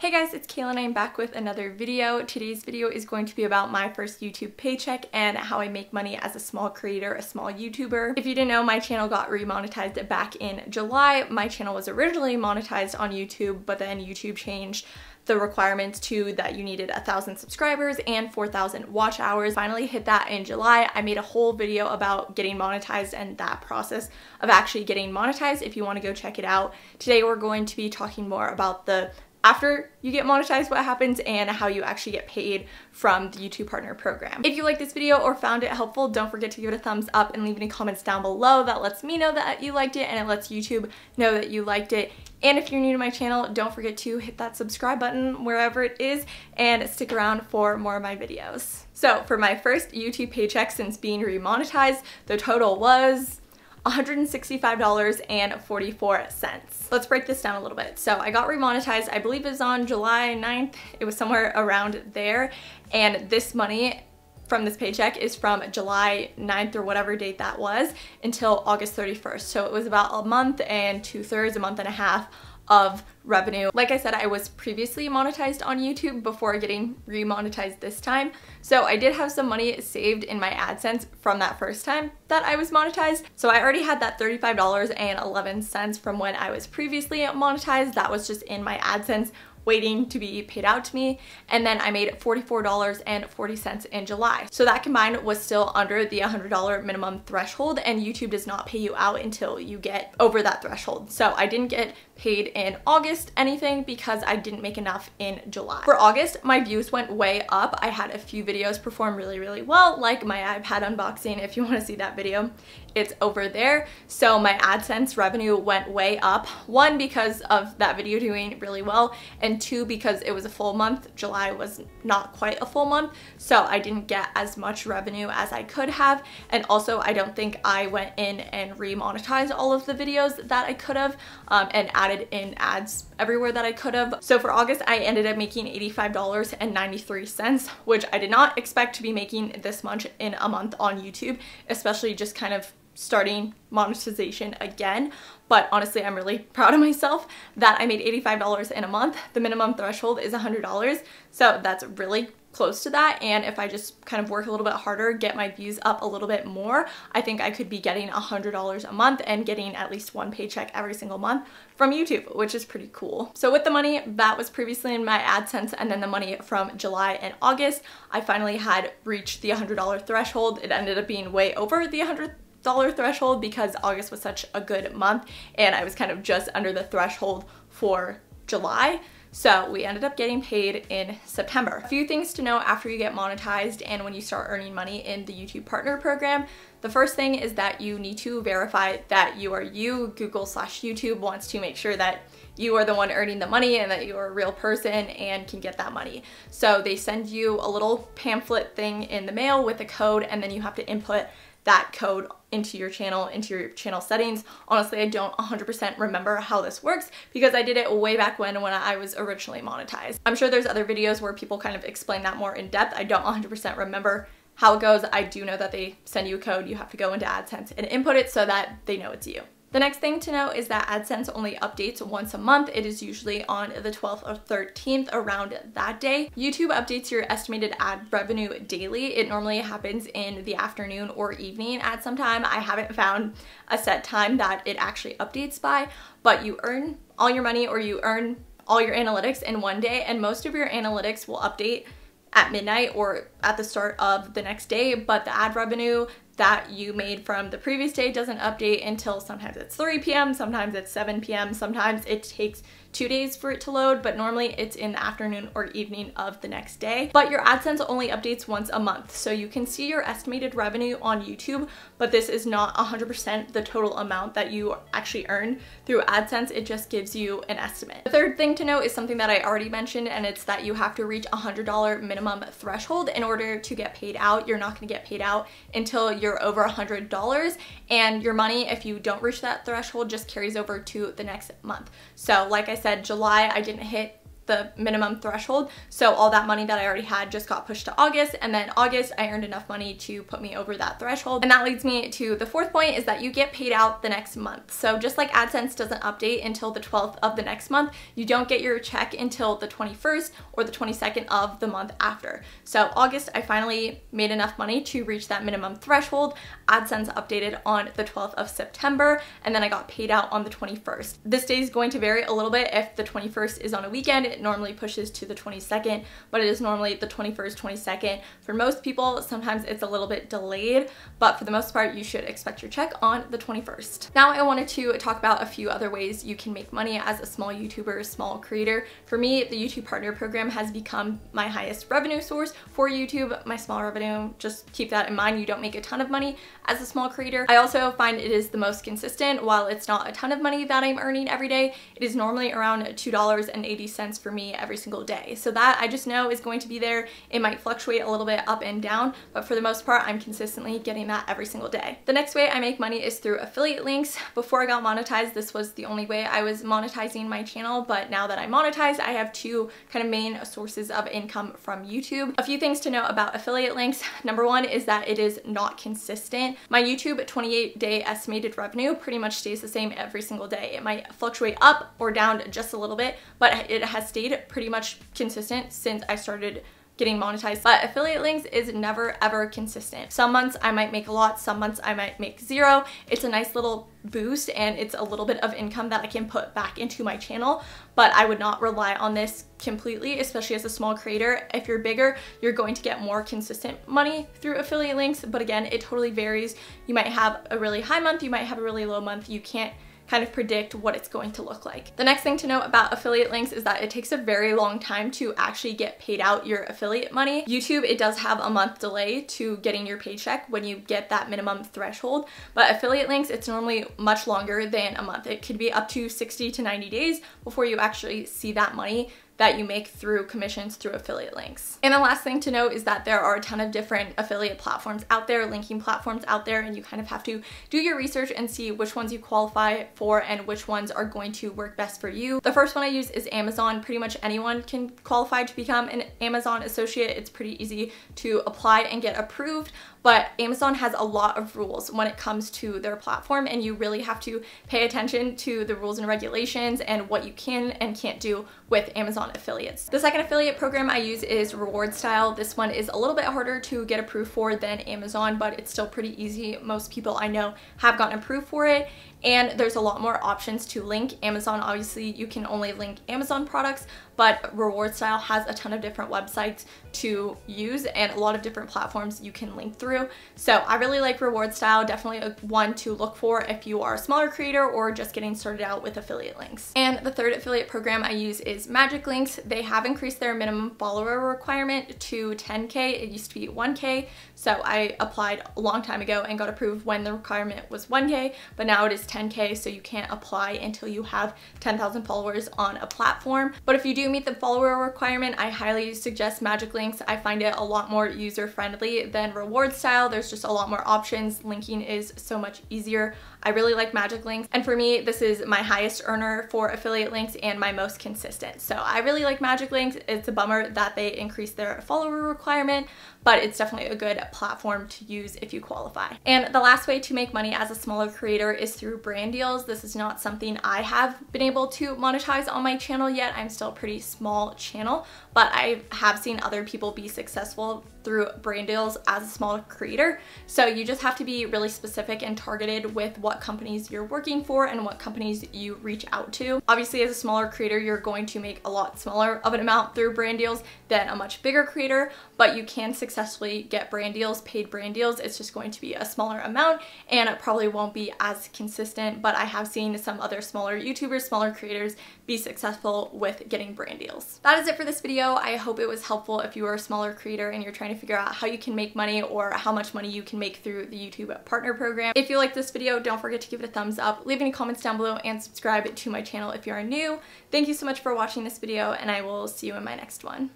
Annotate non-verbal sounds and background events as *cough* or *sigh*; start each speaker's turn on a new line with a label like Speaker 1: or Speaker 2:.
Speaker 1: Hey guys, it's Kayla and I'm back with another video. Today's video is going to be about my first YouTube paycheck and how I make money as a small creator, a small YouTuber. If you didn't know, my channel got remonetized back in July. My channel was originally monetized on YouTube, but then YouTube changed the requirements to that you needed a thousand subscribers and 4,000 watch hours. Finally hit that in July. I made a whole video about getting monetized and that process of actually getting monetized if you want to go check it out. Today we're going to be talking more about the after you get monetized what happens and how you actually get paid from the YouTube Partner Program. If you like this video or found it helpful, don't forget to give it a thumbs up and leave any comments down below. That lets me know that you liked it and it lets YouTube know that you liked it. And if you're new to my channel, don't forget to hit that subscribe button wherever it is and stick around for more of my videos. So for my first YouTube paycheck since being remonetized, the total was $165.44. Let's break this down a little bit. So I got remonetized, I believe it was on July 9th. It was somewhere around there. And this money from this paycheck is from July 9th or whatever date that was until August 31st. So it was about a month and two thirds, a month and a half of revenue. Like I said, I was previously monetized on YouTube before getting remonetized this time. So I did have some money saved in my AdSense from that first time that I was monetized. So I already had that $35.11 from when I was previously monetized. That was just in my AdSense waiting to be paid out to me. And then I made $44.40 in July. So that combined was still under the $100 minimum threshold and YouTube does not pay you out until you get over that threshold. So I didn't get paid in August anything because I didn't make enough in July. For August, my views went way up. I had a few videos perform really, really well, like my iPad unboxing. If you *laughs* want to see that video, it's over there. So my AdSense revenue went way up. One, because of that video doing really well, and two, because it was a full month. July was not quite a full month, so I didn't get as much revenue as I could have. And also, I don't think I went in and remonetized all of the videos that I could have um, and added in ads everywhere that I could have. So for August, I ended up making $85.93, which I did not expect to be making this much in a month on YouTube, especially just kind of starting monetization again. But honestly, I'm really proud of myself that I made $85 in a month. The minimum threshold is $100. So that's really close to that and if I just kind of work a little bit harder, get my views up a little bit more, I think I could be getting $100 a month and getting at least one paycheck every single month from YouTube, which is pretty cool. So with the money that was previously in my AdSense and then the money from July and August, I finally had reached the $100 threshold. It ended up being way over the 100 dollar threshold because August was such a good month and I was kind of just under the threshold for July. So we ended up getting paid in September. A few things to know after you get monetized and when you start earning money in the YouTube Partner Program. The first thing is that you need to verify that you are you. Google slash YouTube wants to make sure that you are the one earning the money and that you're a real person and can get that money. So they send you a little pamphlet thing in the mail with a code and then you have to input that code into your channel, into your channel settings. Honestly, I don't 100% remember how this works because I did it way back when when I was originally monetized. I'm sure there's other videos where people kind of explain that more in depth. I don't 100% remember how it goes. I do know that they send you a code, you have to go into AdSense and input it so that they know it's you. The next thing to know is that AdSense only updates once a month. It is usually on the 12th or 13th around that day. YouTube updates your estimated ad revenue daily. It normally happens in the afternoon or evening at some time. I haven't found a set time that it actually updates by, but you earn all your money or you earn all your analytics in one day and most of your analytics will update at midnight or at the start of the next day, but the ad revenue that you made from the previous day doesn't update until sometimes it's 3 p.m., sometimes it's 7 p.m., sometimes it takes two days for it to load, but normally it's in the afternoon or evening of the next day. But your AdSense only updates once a month, so you can see your estimated revenue on YouTube, but this is not 100% the total amount that you actually earn through AdSense. It just gives you an estimate. The third thing to note is something that I already mentioned, and it's that you have to reach a $100 minimum threshold in order to get paid out. You're not gonna get paid out until you're over $100, and your money, if you don't reach that threshold, just carries over to the next month. So like I said, July I didn't hit the minimum threshold. So all that money that I already had just got pushed to August. And then August, I earned enough money to put me over that threshold. And that leads me to the fourth point is that you get paid out the next month. So just like AdSense doesn't update until the 12th of the next month, you don't get your check until the 21st or the 22nd of the month after. So August, I finally made enough money to reach that minimum threshold. AdSense updated on the 12th of September, and then I got paid out on the 21st. This day is going to vary a little bit. If the 21st is on a weekend, normally pushes to the 22nd, but it is normally the 21st, 22nd. For most people, sometimes it's a little bit delayed, but for the most part, you should expect your check on the 21st. Now I wanted to talk about a few other ways you can make money as a small YouTuber, small creator. For me, the YouTube Partner Program has become my highest revenue source for YouTube. My small revenue, just keep that in mind. You don't make a ton of money as a small creator. I also find it is the most consistent. While it's not a ton of money that I'm earning every day, it is normally around $2.80 for me every single day. So that I just know is going to be there. It might fluctuate a little bit up and down, but for the most part, I'm consistently getting that every single day. The next way I make money is through affiliate links. Before I got monetized, this was the only way I was monetizing my channel, but now that I'm monetized, I have two kind of main sources of income from YouTube. A few things to know about affiliate links. Number one is that it is not consistent. My YouTube 28 day estimated revenue pretty much stays the same every single day. It might fluctuate up or down just a little bit, but it has stayed pretty much consistent since I started getting monetized. But affiliate links is never ever consistent. Some months I might make a lot, some months I might make zero. It's a nice little boost and it's a little bit of income that I can put back into my channel, but I would not rely on this completely, especially as a small creator. If you're bigger, you're going to get more consistent money through affiliate links, but again, it totally varies. You might have a really high month, you might have a really low month. You can't kind of predict what it's going to look like. The next thing to know about affiliate links is that it takes a very long time to actually get paid out your affiliate money. YouTube, it does have a month delay to getting your paycheck when you get that minimum threshold, but affiliate links, it's normally much longer than a month. It could be up to 60 to 90 days before you actually see that money that you make through commissions through affiliate links. And the last thing to note is that there are a ton of different affiliate platforms out there, linking platforms out there, and you kind of have to do your research and see which ones you qualify for and which ones are going to work best for you. The first one I use is Amazon. Pretty much anyone can qualify to become an Amazon associate. It's pretty easy to apply and get approved but Amazon has a lot of rules when it comes to their platform and you really have to pay attention to the rules and regulations and what you can and can't do with Amazon affiliates. The second affiliate program I use is Reward Style. This one is a little bit harder to get approved for than Amazon, but it's still pretty easy. Most people I know have gotten approved for it and there's a lot more options to link. Amazon, obviously, you can only link Amazon products, but Reward Style has a ton of different websites to use and a lot of different platforms you can link through. So I really like Reward Style, definitely a one to look for if you are a smaller creator or just getting started out with affiliate links. And the third affiliate program I use is Magic They have increased their minimum follower requirement to 10K. It used to be 1K. So I applied a long time ago and got approved when the requirement was 1K, but now it is 10K, so you can't apply until you have 10,000 followers on a platform. But if you do meet the follower requirement, I highly suggest Magic Links. I find it a lot more user-friendly than Reward Style. There's just a lot more options. Linking is so much easier. I really like Magic Links, and for me, this is my highest earner for affiliate links and my most consistent. So I really like Magic Links. It's a bummer that they increased their follower requirement, but it's definitely a good platform to use if you qualify. And the last way to make money as a smaller creator is through brand deals. This is not something I have been able to monetize on my channel yet. I'm still a pretty small channel, but I have seen other people be successful through brand deals as a small creator. So you just have to be really specific and targeted with what companies you're working for and what companies you reach out to. Obviously, as a smaller creator, you're going to make a lot smaller of an amount through brand deals than a much bigger creator, but you can successfully get brand deals, paid brand deals. It's just going to be a smaller amount and it probably won't be as consistent, but I have seen some other smaller YouTubers, smaller creators be successful with getting brand deals. That is it for this video. I hope it was helpful if you are a smaller creator and you're trying to figure out how you can make money or how much money you can make through the YouTube partner program. If you like this video, don't forget to give it a thumbs up, leave any comments down below, and subscribe to my channel if you are new. Thank you so much for watching this video and I will see you in my next one.